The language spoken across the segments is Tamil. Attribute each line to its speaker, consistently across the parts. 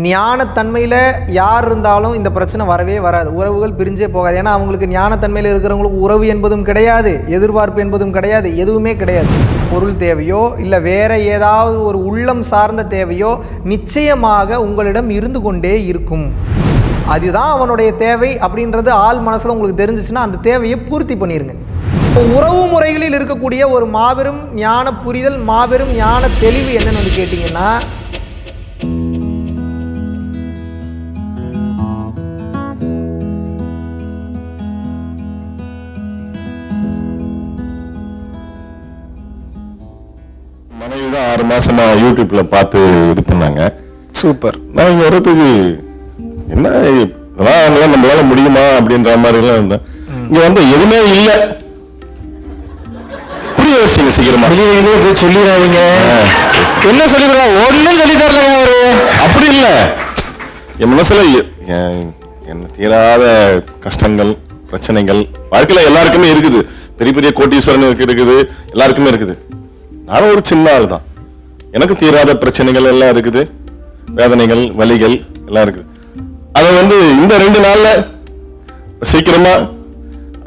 Speaker 1: ஞானத்தன்மையில் யார் இருந்தாலும் இந்த பிரச்சனை வரவே வராது. உறவுகள் பிரிஞ்சே போகாது. ஏன்னா அவங்களுக்கு ஞானத்தன்மையில் இருக்கிறவங்களுக்கு உறவு என்பதும் கிடையாது எதிர்பார்ப்பு என்பதும் கிடையாது எதுவுமே கிடையாது. பொருள் தேவையோ இல்லை வேற ஏதாவது ஒரு உள்ளம் சார்ந்த தேவையோ நிச்சயமாக உங்களிடம் இருந்து கொண்டே இருக்கும். அதுதான் அவனுடைய தேவை அப்படின்றது ஆள் மனசில் உங்களுக்கு தெரிஞ்சிச்சுன்னா அந்த தேவையை பூர்த்தி பண்ணிடுங்க இப்போ உறவு முறைகளில் இருக்கக்கூடிய ஒரு மாபெரும் ஞான புரிதல் மாபெரும் ஞான தெளிவு என்னன்னு வந்து கேட்டிங்கன்னா
Speaker 2: மனைவி தான் ஆறு மாசமா யூடியூப்ல பார்த்து இது பண்ணாங்க.
Speaker 3: சூப்பர்.
Speaker 2: நான் இங்க வர்றதுக்கு என்ன அதெல்லாம் நம்மளால முடியுமா அப்படின்ற மாதிரி எல்லாம் இருந்தேன் இங்க வந்து எதுவுமே இல்ல. புரிய வச்சுங்க சீக்கிரமா.
Speaker 3: வெளியே போய் சொல்லிடாதீங்க. என்ன சொல்லி ஒன்னும் சொல்லி தரல அவரு?
Speaker 2: அப்படி இல்ல. என் மனசுல என்ன தீராத கஷ்டங்கள் பிரச்சனைகள் வாழ்க்கையில எல்லாருக்குமே இருக்குது. பெரிய பெரிய கோட்டீஸ்வரனுக்கு இருக்குது. எல்லாருக்குமே இருக்குது. நான் ஒரு சின்ன ஆள் தான். எனக்கு தீராத பிரச்சனைகள் எல்லாம் இருக்குது. வேதனைகள் வலிகள் எல்லாம் இருக்குது. அதை வந்து இந்த ரெண்டு நாள்ல சீக்கிரமா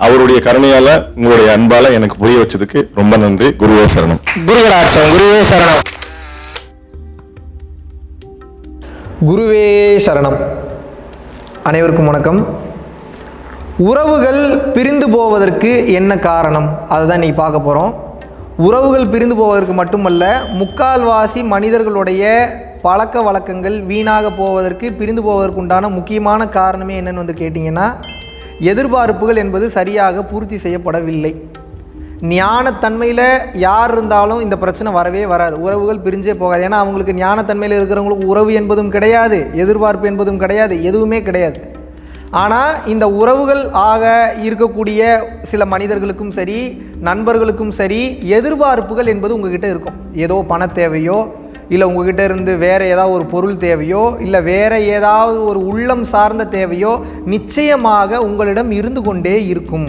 Speaker 2: அவருடைய கருணையால உங்களுடைய அன்பால எனக்கு புரிய வச்சதுக்கு ரொம்ப நன்றி. குருவே சரணம்.
Speaker 3: குருகடாட்சம் குருவே சரணம்.
Speaker 1: குருவே சரணம். அனைவருக்கும் வணக்கம். உறவுகள் பிரிந்து போவதற்கு என்ன காரணம்? அதை தான் இன்னைக்கு பார்க்க போகிறோம் உறவுகள் பிரிந்து போவதற்கு மட்டுமல்ல முக்கால்வாசி மனிதர்களுடைய பழக்க வழக்கங்கள் வீணாக போவதற்கு பிரிந்து போவதற்கு உண்டான முக்கியமான காரணமே என்னென்னு வந்து கேட்டிங்கன்னா எதிர்பார்ப்புகள் என்பது சரியாக பூர்த்தி செய்யப்படவில்லை. ஞானத்தன்மையில் யார் இருந்தாலும் இந்த பிரச்சனை வரவே வராது. உறவுகள் பிரிஞ்சே போகாது. ஏன்னா அவங்களுக்கு ஞானத்தன்மையில் இருக்கிறவங்களுக்கு உறவு என்பதும் கிடையாது எதிர்பார்ப்பு என்பதும் கிடையாது எதுவுமே கிடையாது. ஆனால் இந்த உறவுகள் ஆக இருக்கக்கூடிய சில மனிதர்களுக்கும் சரி நண்பர்களுக்கும் சரி எதிர்பார்ப்புகள் என்பது உங்ககிட்ட இருக்கும். ஏதோ பண தேவையோ இல்லை உங்ககிட்ட இருந்து வேற ஏதாவது ஒரு பொருள் தேவையோ இல்லை வேற ஏதாவது ஒரு உள்ளம் சார்ந்த தேவையோ நிச்சயமாக உங்களிடம் இருந்து கொண்டே இருக்கும்.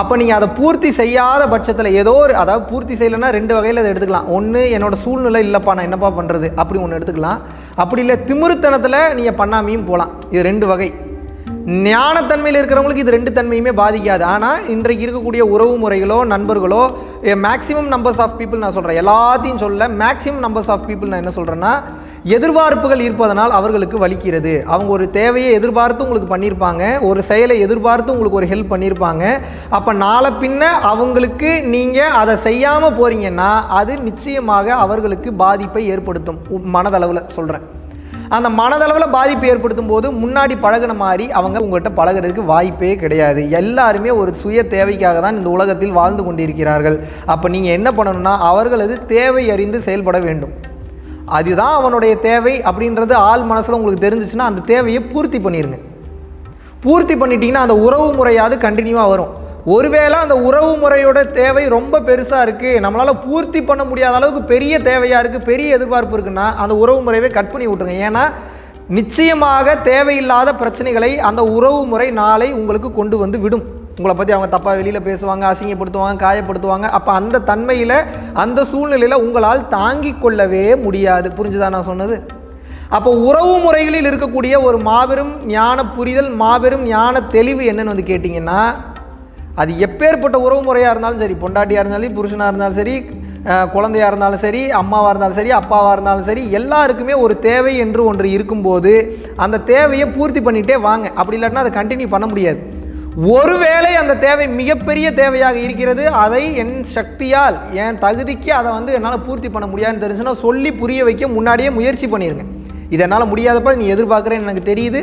Speaker 1: அப்போ நீங்கள் அதை பூர்த்தி செய்யாத பட்சத்தில் ஏதோ ஒரு அதாவது பூர்த்தி செய்யலைன்னா ரெண்டு வகையில் அதை எடுத்துக்கலாம். ஒன்று என்னோடய சூழ்நிலை இல்லைப்பா நான் என்னப்பா பண்ணுறது அப்படி ஒன்று எடுத்துக்கலாம். அப்படி இல்லை திமிருத்தனத்தில் நீங்கள் பண்ணாமையும் போகலாம் இது ரெண்டு வகை. ஞானத்தன்மையில் இருக்கிறவங்களுக்கு இது ரெண்டு தன்மையுமே பாதிக்காது. ஆனால் இன்றைக்கு இருக்கக்கூடிய உறவு முறைகளோ நண்பர்களோ மேக்ஸிமம் நம்பர்ஸ் ஆஃப் பீப்புள் நான் சொல்கிறேன் எல்லாத்தையும் சொல்ல மேக்ஸிமம் நம்பர்ஸ் ஆஃப் பீப்புள் நான் என்ன சொல்கிறேன்னா எதிர்பார்ப்புகள் இருப்பதனால் அவர்களுக்கு வலிக்கிறது. அவங்க ஒரு தேவையை எதிர்பார்த்து உங்களுக்கு பண்ணியிருப்பாங்க ஒரு செயலை எதிர்பார்த்து உங்களுக்கு ஒரு ஹெல்ப் பண்ணியிருப்பாங்க அப்போ நாளை பின்ன அவங்களுக்கு நீங்கள் அதை செய்யாமல் போகிறீங்கன்னா அது நிச்சயமாக அவர்களுக்கு பாதிப்பை ஏற்படுத்தும். மனதளவில் சொல்கிறேன் அந்த மனதளவில் பாதிப்பு ஏற்படுத்தும் போது முன்னாடி பழகுன மாதிரி அவங்க உங்கள்கிட்ட பழகுறதுக்கு வாய்ப்பே கிடையாது. எல்லாருமே ஒரு சுய தேவைக்காக தான் இந்த உலகத்தில் வாழ்ந்து கொண்டிருக்கிறார்கள். அப்போ நீங்கள் என்ன பண்ணணும்னா அவர்களது தேவை அறிந்து செயல்பட வேண்டும். அதுதான் அவனுடைய தேவை அப்படின்றது ஆள் மனசில் உங்களுக்கு தெரிஞ்சிச்சுன்னா அந்த தேவையை பூர்த்தி பண்ணிடுங்க பூர்த்தி பண்ணிட்டீங்கன்னா அந்த உறவு முறையாவது கண்டினியூவாக வரும். ஒருவேளை அந்த உறவு முறையோட தேவை ரொம்ப பெருசாக இருக்குது நம்மளால் பூர்த்தி பண்ண முடியாத அளவுக்கு பெரிய தேவையாக இருக்குது பெரிய எதிர்பார்ப்பு இருக்குன்னா அந்த உறவு முறையவே கட் பண்ணி விட்ருங்க ஏன்னா நிச்சயமாக தேவையில்லாத பிரச்சனைகளை அந்த உறவு முறை நாளை உங்களுக்கு கொண்டு வந்து விடும். உங்களை பற்றி அவங்க தப்பாக வெளியில் பேசுவாங்க அசிங்கப்படுத்துவாங்க காயப்படுத்துவாங்க. அப்போ அந்த தன்மையில் அந்த சூழ்நிலையில் உங்களால் தாங்கி கொள்ளவே முடியாது. புரிஞ்சுதா நான் சொன்னது? அப்போ உறவு முறைகளில் இருக்கக்கூடிய ஒரு மாபெரும் ஞான புரிதல் மாபெரும் ஞான தெளிவு என்னன்னு வந்து கேட்டிங்கன்னா அது எப்பேற்பட்ட உறவு முறையாக இருந்தாலும் சரி பொண்டாட்டியாக இருந்தாலும் சரி புருஷனாக இருந்தாலும் சரி குழந்தையாக இருந்தாலும் சரி அம்மாவாக இருந்தாலும் சரி அப்பாவாக இருந்தாலும் சரி எல்லாருக்குமே ஒரு தேவை என்று ஒன்று இருக்கும்போது அந்த தேவையை பூர்த்தி பண்ணிகிட்டே வாங்க. அப்படி இல்லாட்டினா அதை கண்டினியூ பண்ண முடியாது. ஒருவேளை அந்த தேவை மிகப்பெரிய தேவையாக இருக்கிறது அதை என் சக்தியால் என் தகுதிக்கு அதை வந்து என்னால் பூர்த்தி பண்ண முடியாதுன்னு தெரிஞ்சுன்னா சொல்லி புரிய வைக்க முன்னாடியே முயற்சி பண்ணிடுங்க இதனால் என்னால் முடியாதப்ப நீ எதிர்பார்க்குறேன்னு எனக்கு தெரியுது.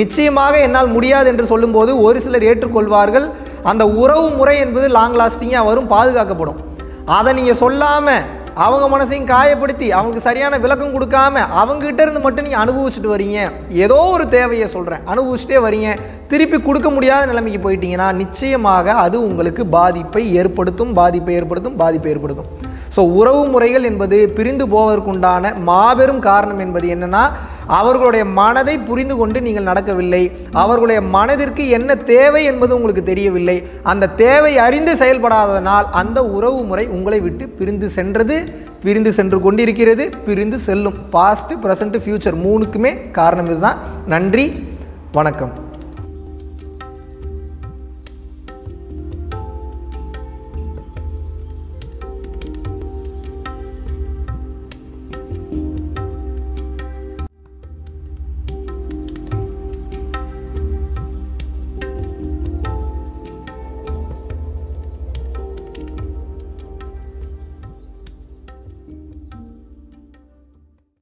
Speaker 1: நிச்சயமாக என்னால் முடியாது என்று சொல்லும்போது ஒரு சிலர் ஏற்றுக்கொள்வார்கள். அந்த உறவு முறை என்பது லாங் லாஸ்டிங்காக வரும் பாதுகாக்கப்படும். அதை நீங்கள் சொல்லாமல் அவங்க மனசையும் காயப்படுத்தி அவங்களுக்கு சரியான விளக்கம் கொடுக்காம அவங்ககிட்ட இருந்து மட்டும் நீங்கள் அனுபவிச்சுட்டு வரீங்க. ஏதோ ஒரு தேவையை சொல்கிறேன் அனுபவிச்சுட்டே வரீங்க. திருப்பி கொடுக்க முடியாத நிலைமைக்கு போயிட்டீங்கன்னா நிச்சயமாக அது உங்களுக்கு பாதிப்பை ஏற்படுத்தும் பாதிப்பை ஏற்படுத்தும் பாதிப்பை ஏற்படுத்தும். ஸோ உறவு முறைகள் என்பது பிரிந்து போவதற்குண்டான மாபெரும் காரணம் என்பது என்னன்னா அவர்களுடைய மனதை புரிந்து கொண்டு நீங்கள் நடக்கவில்லை. அவர்களுடைய மனதிற்கு என்ன தேவை என்பது உங்களுக்கு தெரியவில்லை. அந்த தேவை அறிந்து செயல்படாததனால் அந்த உறவு முறை உங்களை விட்டு பிரிந்து சென்றது பிரிந்து சென்று கொண்டிருக்கிறது பிரிந்து செல்லும். பாஸ்ட் ப்ரெசன்ட் ஃபியூச்சர் மூணுக்குமே காரணம் இதுதான். நன்றி வணக்கம்.